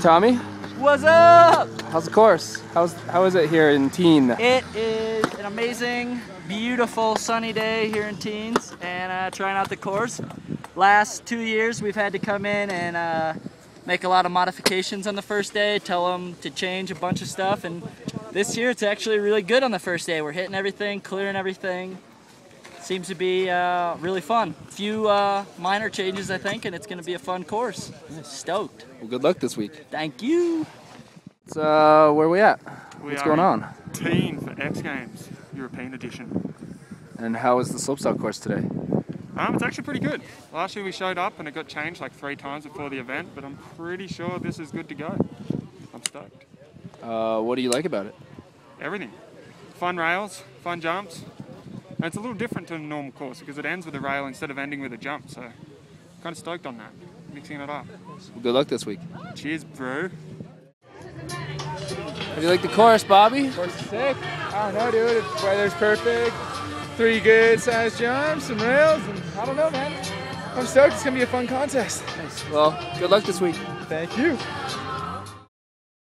Tommy, What's up? how's the course? How's how is it here in Tignes? It is an amazing, beautiful, sunny day here in Tignes and uh, trying out the course. Last two years we've had to come in and uh, make a lot of modifications on the first day, tell them to change a bunch of stuff, and this year it's actually really good on the first day. We're hitting everything, clearing everything. Seems to be uh, really fun. A Few uh, minor changes, I think, and it's going to be a fun course. Stoked. Well, good luck this week. Thank you. So, uh, where are we at? We What's going on? Tignes for X Games European Edition. And how was the slopestyle course today? Um, it's actually pretty good. Last year we showed up and it got changed like three times before the event, but I'm pretty sure this is good to go. I'm stoked. Uh, what do you like about it? Everything. Fun rails, fun jumps. And it's a little different to a normal course because it ends with a rail instead of ending with a jump, so kind of stoked on that. Mixing it up. Well, good luck this week. Cheers, bro. How do you like the course, Bobby? Course is sick. I don't know, dude. The weather's perfect. Three good sized jumps and rails, and I don't know, man. I'm stoked. It's gonna be a fun contest. Well, good luck this week. Thank you.